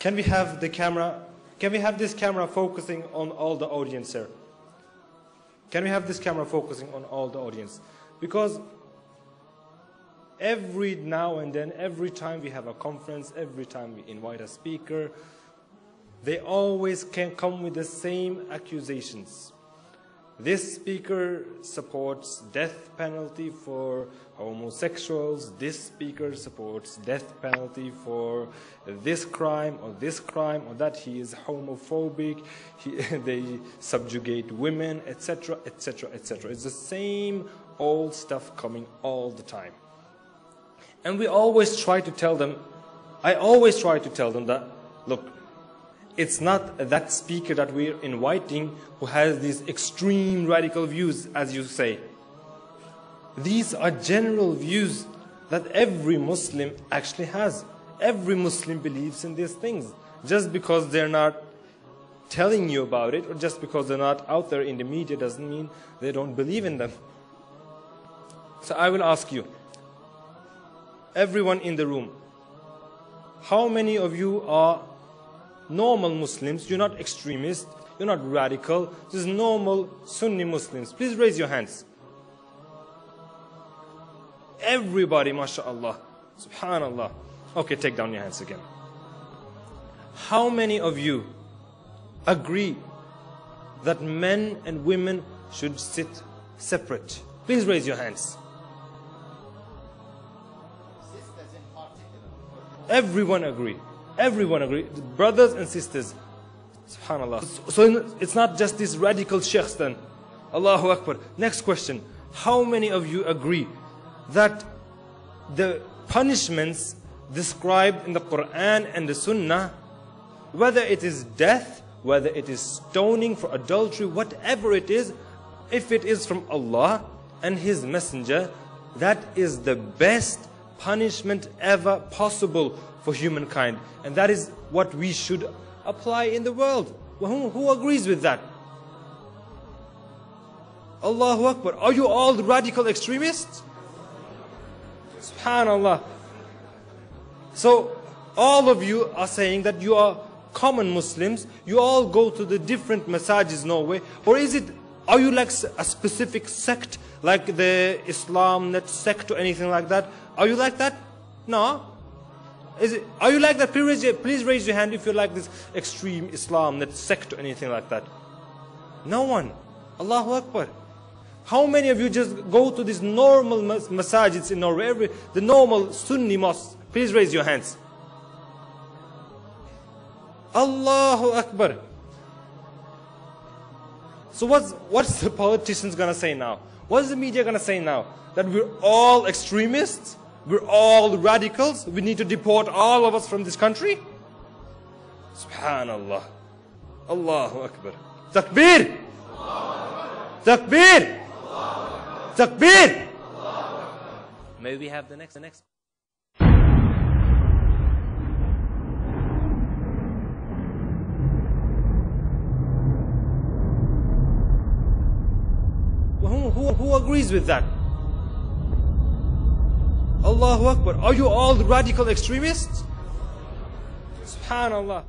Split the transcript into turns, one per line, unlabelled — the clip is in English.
Can we have the camera? Can we have this camera focusing on all the audience here? Can we have this camera focusing on all the audience? Because every now and then, every time we have a conference, every time we invite a speaker, they always can come with the same accusations. This speaker supports death penalty for homosexuals. This speaker supports death penalty for this crime or this crime or that he is homophobic. He, they subjugate women, etc., etc., etc. It's the same old stuff coming all the time. And we always try to tell them, I always try to tell them that, look, it's not that speaker that we're inviting who has these extreme radical views, as you say. These are general views that every Muslim actually has. Every Muslim believes in these things. Just because they're not telling you about it, or just because they're not out there in the media, doesn't mean they don't believe in them. So I will ask you, everyone in the room, how many of you are normal Muslims, you're not extremists, you're not radical, just normal Sunni Muslims. Please raise your hands. Everybody, mashallah, subhanallah. Okay, take down your hands again. How many of you agree that men and women should sit separate? Please raise your hands. Everyone agree. Everyone agree. Brothers and sisters. Subhanallah. So it's not just these radical sheikhs then. Allahu Akbar. Next question. How many of you agree that the punishments described in the Quran and the Sunnah, whether it is death, whether it is stoning for adultery, whatever it is, if it is from Allah and His Messenger, that is the best punishment ever possible for humankind. And that is what we should apply in the world. Who, who agrees with that? Allahu Akbar. Are you all radical extremists? Subhanallah. So, all of you are saying that you are common Muslims. You all go to the different masajids Norway. Or is it, are you like a specific sect, like the Islam net sect or anything like that? Are you like that? No. Is it, are you like that? Please raise, your, please raise your hand if you're like this extreme Islam, that sect or anything like that. No one. Allahu Akbar. How many of you just go to these normal mas masajids in Norway, every, the normal Sunni mosques? Please raise your hands. Allahu Akbar. So what's, what's the politicians gonna say now? What's the media gonna say now? That we're all extremists? We're all radicals. We need to deport all of us from this country. Subhanallah. Allahu Akbar. Takbir. Takbir. Takbir. May we have the next, the next. Who, who, who agrees with that? Allahu Akbar. Are you all radical extremists? Subhanallah.